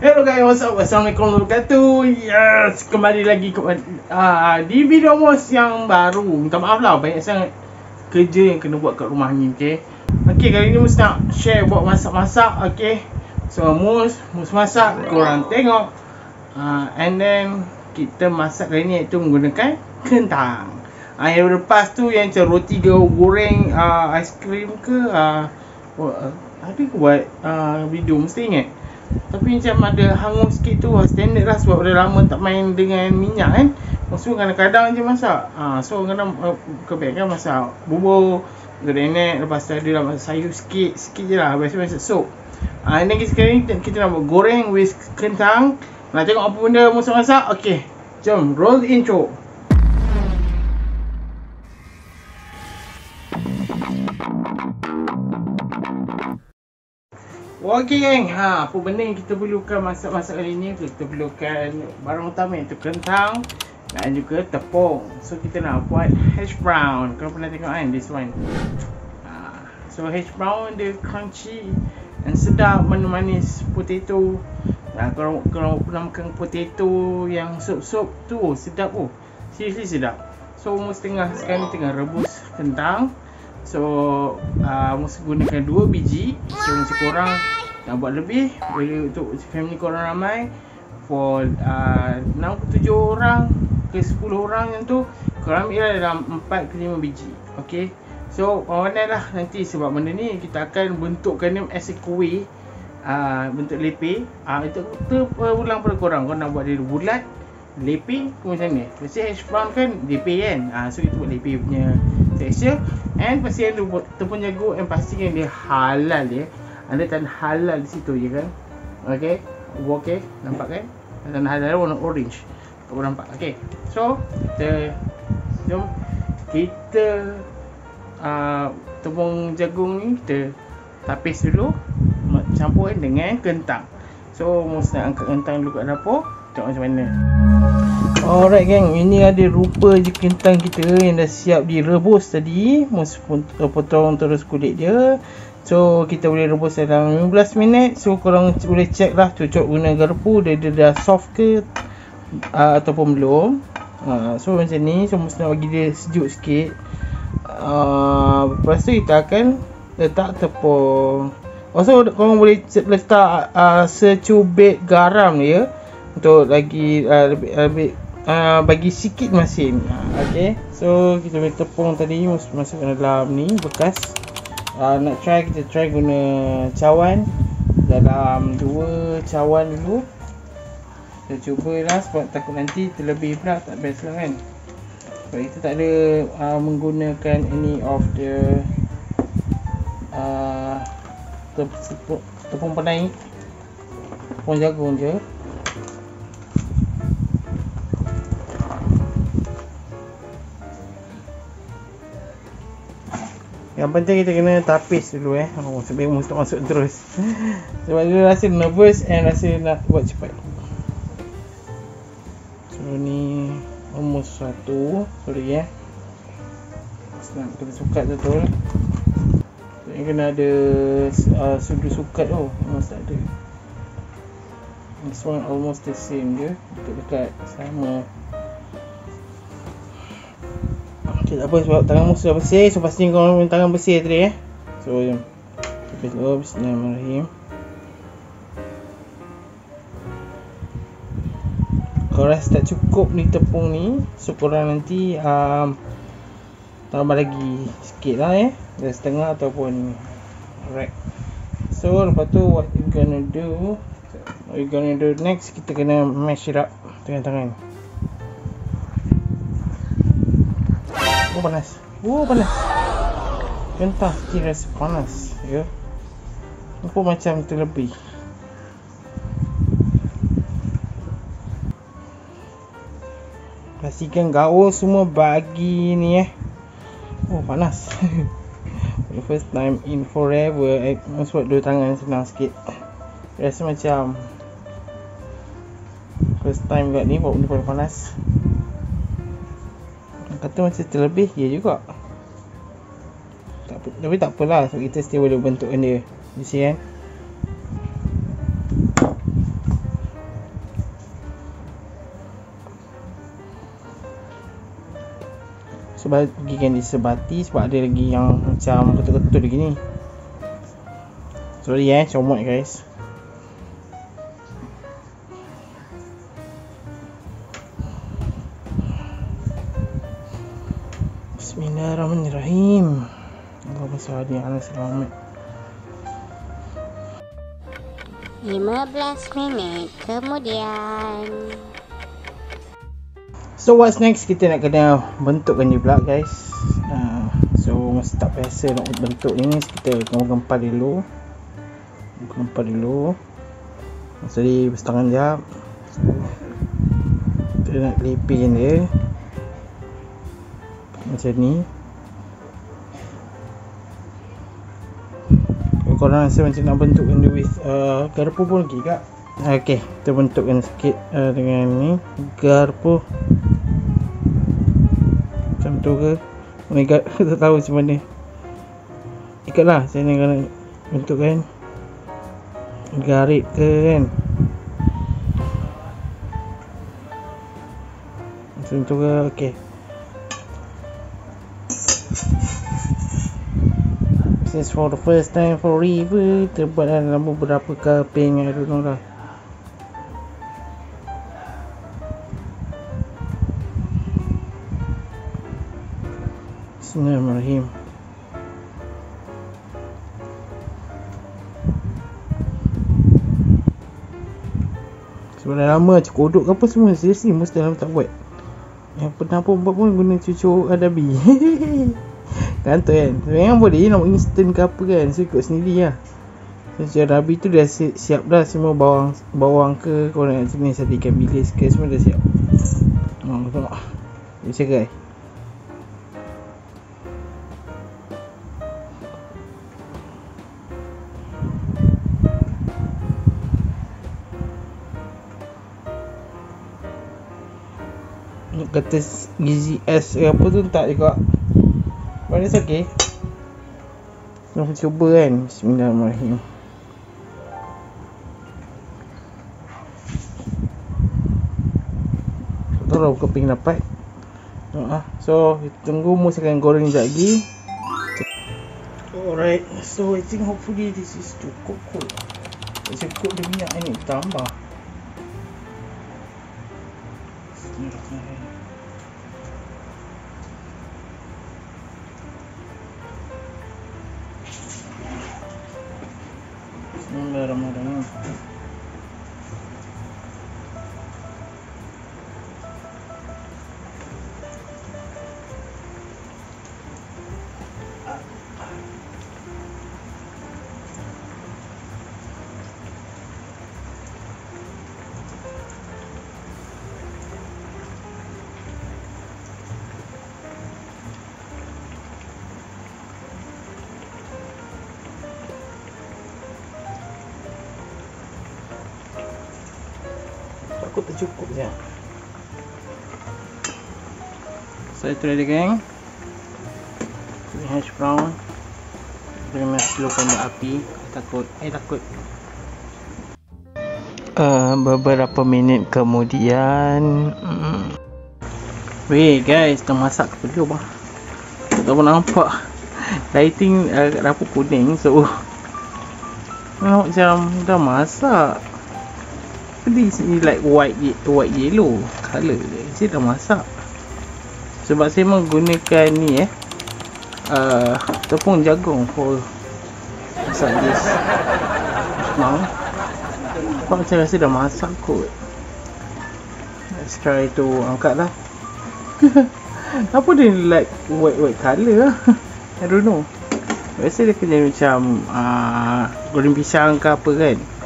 Hello guys, what's up? Assalamualaikum warahmatullahi Yes, kembali lagi ke, uh, Di video mos yang baru. Minta maaf lah, banyak sangat Kerja yang kena buat kat rumah ni, okay? Okay, kali ni Mus nak share buat masak-masak, okay? So, Mus, Mus masak, korang tengok. Uh, And then, kita masak kali ni iaitu menggunakan kentang. Uh, Yang lepas tu, yang macam roti goreng uh, Aiskrim ke uh, uh, Ada ke buat uh, video, mesti ingat tapi macam ada hangus sikit tu Standard lah sebab dah lama tak main dengan minyak kan? So kadang-kadang je masak. Ha, So kadang uh, kebanyakan masak bubur Gerenek Lepas tu ada masak sayur sikit Sikit je lah Biasa masak sup ha, Ini sekarang ni kita nak buat goreng with kentang. Nak tengok apa benda masak-masak Okay Jom roll intro Okey geng, ha, apa benda yang kita perlukan masak-masak kali ni Kita perlukan barang utama iaitu kentang Dan juga tepung. So kita nak buat hash brown. Kau pernah tengok kan this one? Ha, So hash brown dia crunchy Dan sedap manis-manis potato. Ha, kalau, kalau pernah makan potato yang sup-sup tu oh, sedap oh. Seriously sedap. So Mus tengah sekarang tengah rebus kentang. So uh, Mesti gunakan 2 biji. So mesti korang Nak buat lebih Boleh untuk family korang ramai. For uh, 6 ke 7 orang Ke 10 orang yang tu Korang ambil lah dalam 4 ke 5 biji. Okay? So pandai lah nanti sebab benda ni Kita akan bentukkan ni as a kuih uh, Bentuk lepeh. Uh, Itu kita uh, ulang pada korang. Korang nak buat dia bulat Lepeh macam ni. Mesti hash brown kan lepeh kan? Uh, So kita buat lepeh punya texture. And pastikan tu tepung jagung And pastikan dia halal ya Anda tan halal di situ je kan? Okay Okay Nampak kan? Tan halal warna orange. Kau nampak Okay So Kita Jom Kita uh, Tepung jagung ni Kita Tapis dulu Campurin dengan kentang. So Mesti nak angkat kentang dulu kat dapur Tengok macam mana. Alright gang, ini ada rupa je kentang kita yang dah siap direbus tadi. Mus potong terus kulit dia So kita boleh rebus dalam 15 minit So korang boleh check lah cocok guna garpu. Dia, dia dah soft ke uh, Ataupun belum. Uh, So macam ni, so mus nak bagi dia sejuk sikit. Uh, Lepas tu kita akan letak tepung. Also korang boleh letak uh, secubit garam dia untuk lagi uh, lebih, lebih uh, bagi sikit masin. Uh, okay. So kita boleh tepung tadi. Masukkan dalam ni bekas uh, nak try kita try guna cawan. Dalam dua cawan dulu kita cubalah sebab takut nanti terlebih pula tak best lah kan. Sebab kita tak ada uh, menggunakan any of the uh, tepung, tepung penaik. Tepung jagung je Yang penting kita kena tapis dulu eh. Oh, Sebelum mesti masuk terus. Sebab dia rasa nervous and rasa nak buat cepat. So ni Almost satu. Sorry eh. Nak kena sukat betul? So ni kena ada uh, Sudu sukat tu oh. Almost tak ada. This one almost the same je. Dekat-dekat sama Okay, tak apa sebab tangan mu sudah bersih So pastikan kau punya tangan bersih tadi eh. So jom. Tapis dulu Bismillahirrahmanirrahim. Kau rasa tak cukup ni tepung ni So korang nanti um, Tambah lagi sikit lah eh. Dah setengah ataupun Alright So lepas tu what you gonna do What you gonna do next Kita kena mash it up Dengan tangan Oh panas. Oh panas. Entah kira panas. Ya. Apa macam terlebih. Pastikan gaul semua bagi ni eh. Oh panas. First time in forever eh, Sebab dua tangan senang sikit Rasa macam First time kat ni Buat benda panas kata macam terlebih dia juga. Tak, tapi tak apalah sebab kita still boleh bentuk dia you see kan sebab gigi kan disebati sebab ada lagi yang macam ketul-ketul lagi ni sorry eh comot guys. Muhammad 15 minit kemudian. So what's next? Kita nak kena bentukkan dia pula guys. Uh, So masa tak biasa nak bentuk ni Kita kena gempar dulu. Gempar dulu. Masa ni bersetengah jap Kita nak lipin dia Macam ni korang rasa macam nak bentukkan dia with uh, garpu pun okey kak? Ok kita bentukkan sikit uh, dengan ni. Garpu. Macam tu ke? God tak tahu macam mana. Ikat lah macam mana kena bentukkan. Garit ke kan? Macam tu ke? Ok Since for the first time for River. Terbuat dalam beberapa kaping I don't know lah. Bismillahirrahmanirrahim. Sebab dah lama macam kodok ke apa semua Seriously mesti dah lama tak buat. Yang pernah pun buat pun guna cucuk adabi. Kantor kan? Sebenarnya boleh nak instant ke apa kan? So ikut sendiri lah. Macam Rabi tu dah siap, siap dah semua bawang Bawang ke Kau nak jenis ada ikan bilis ke Semua dah siap. Oh tengok Dia cerai kata gizi S ke apa tu tak juga But it's okay. Kita cuba kan? Bismillahirrahmanirrahim. Tahu lah keping dapat. Uh, So tunggu Mus akan goreng sekejap lagi. Alright So I think hopefully this is cukup kot Cukup dia minyak ni tambah. Bismillahirrahmanirrahim. Takut tak cukup je. So itu dia geng. Ini hash brown. Kita memang slowkan dia api. Takut. Eh takut. Uh, Beberapa minit kemudian. Mm. Weh guys Dah masak ke belum lah Tak tahu nampak. Lighting uh, dapur kuning So. Nampak macam dah masak This is like white white yellow color. Saya dah masak. Sebab saya menggunakan ni eh. Uh, tepung jagung for masak this. Now. Sebab saya rasa dah masak kot. Let's try to angkat lah. Apa dia like white white color lah. I don't know. Biasa dia kena macam uh, goreng pisang ke apa kan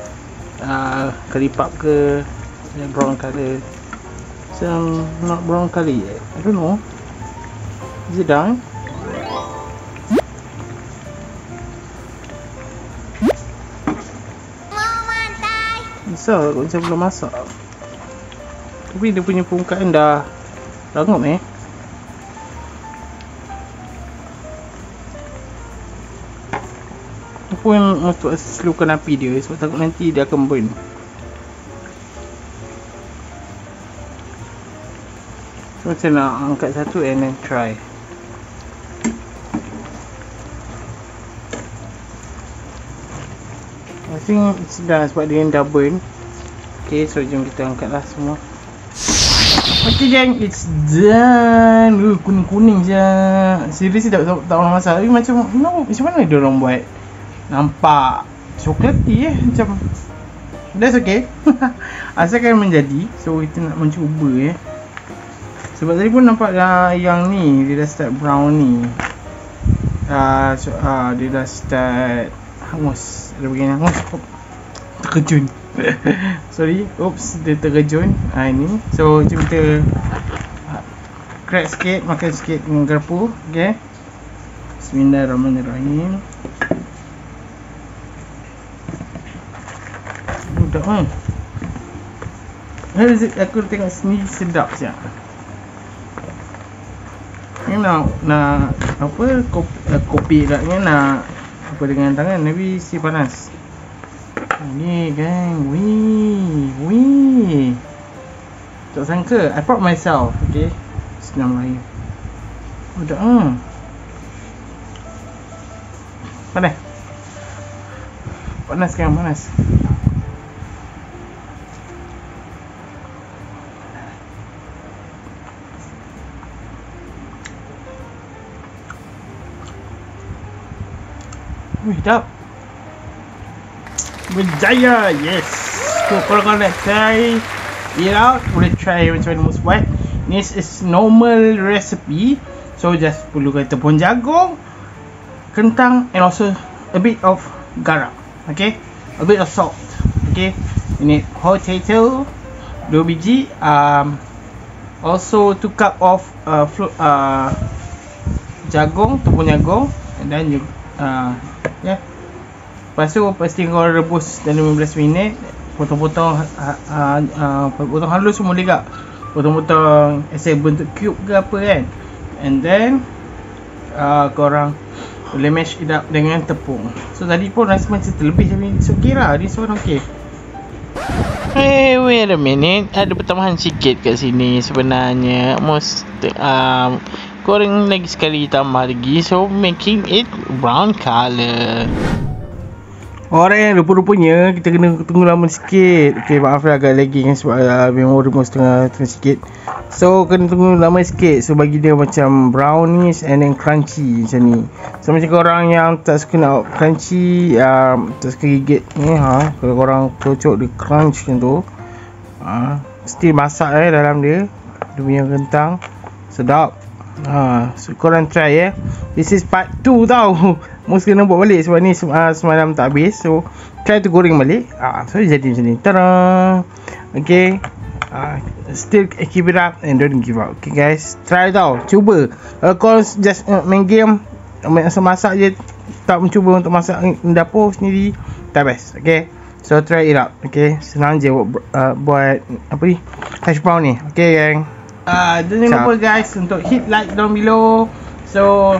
uh, kelipap ke yang brown color macam not brown color yet. I don't know. Is it done? Misal macam belum masak. Tapi dia punya permukaan dah Rangup eh Pun uh, untuk masuk selukan api dia. Sebab takut nanti dia akan burn. So saya nak angkat satu and then try. I think sudah sebab dia yang dah burn. Ok so jom kita angkat lah semua. Ok gang it's done. Kuning-kuning je seriously tak, tak, tak orang masak. Tapi macam no macam mana dia orang buat? Nampak Coklatty eh Macam That's okay. Asalkan menjadi So kita nak mencuba eh. Sebab tadi pun nampak dah Yang ni Dia dah start brown ni. Uh, so, uh, Dia dah start Hangus. Dia begini hangus Terkejun Sorry Oops Dia terkejun uh, Ini. So macam kita uh, Crack sikit Makan sikit dengan garpu Okay? Bismillahirrahmanirrahim Budak kan Aku tengok sini sedap siap Ni nak nak apa kopi, kopi tak ni nak apa dengan tangan Nabi si panas. Ni gang, wee, wee. Tak sangka, I brought myself, okay. Senang lagi. Oh, dah. Panas. Panas kan, panas. Wih, dah. Berjaya, yes. So, kalau kau nak try it out, boleh try macam mana mus buat. This is normal recipe. So, just perlukan tepung jagung, kentang and also a bit of garam. Okay? A bit of salt. Okay? You need potato, dua biji. Um, also, two cup of uh, uh, jagung, tepung jagung. And then you uh, ya. Lepas tu pasti kau rebus dalam 15 minit. Potong-potong uh, uh, uh, potong halus semua juga. Potong-potong asa bentuk cube ke apa kan. And then uh, korang boleh mash it up dengan tepung. So tadi pun rasa macam terlebih tapi it's okay lah. This one okay. Hey, wait a minute. Ada pertambahan sikit kat sini sebenarnya. Most um, goreng lagi sekali tambah lagi. So making it brown color Orang rupa-rupanya kita kena tunggu lama sikit. Okay maaf lah agak lagi kan sebab uh, memori pun setengah, setengah sikit. So kena tunggu lama sikit. So bagi dia macam brownish and then crunchy macam ni. So macam korang yang tak suka nak crunchy um, Tak suka gigit ni ha Kalau korang cocok dia crunch macam tu ha, Still masak eh dalam dia. Dia punya kentang. Sedap Ha, so korang try ya. Eh. This is part 2 tau. Mesti kena buat balik sebab ni uh, semalam tak habis. So try to goreng balik. Ah, so jadi macam ni. Tada. Okay. Uh, still keep it up and don't give up. Okay guys, try tau. Cuba. Uh, kau just uh, main game masa masak je tak mencuba untuk masak dapur sendiri, tak best. Okay. So try it out. Okay. Senang je buat, uh, buat apa ni? Hash brown ni. Okay gang. Uh, jangan lupa guys untuk hit like down below. So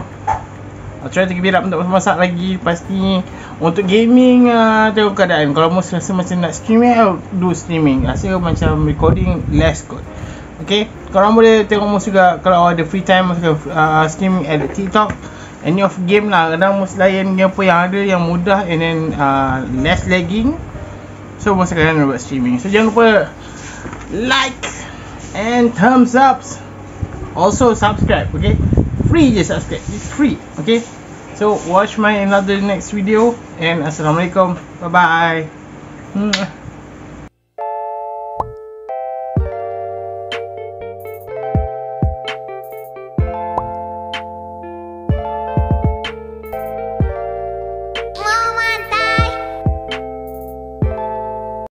I'll try to give it up untuk masak lagi pasti. Untuk gaming uh, tengok keadaan. Kalau mus rasa macam nak streaming I'll do streaming. Rasa macam recording less good Okay? Korang boleh tengok mus juga kalau ada free time mus uh, streaming at TikTok. Any of game lah. Kadang mus layan game apa yang ada yang mudah and then uh, less lagging. So mus akan buat streaming. So jangan lupa like and thumbs up also subscribe okay? Free just subscribe it's free okay? So watch my another next video and assalamualaikum. Bye bye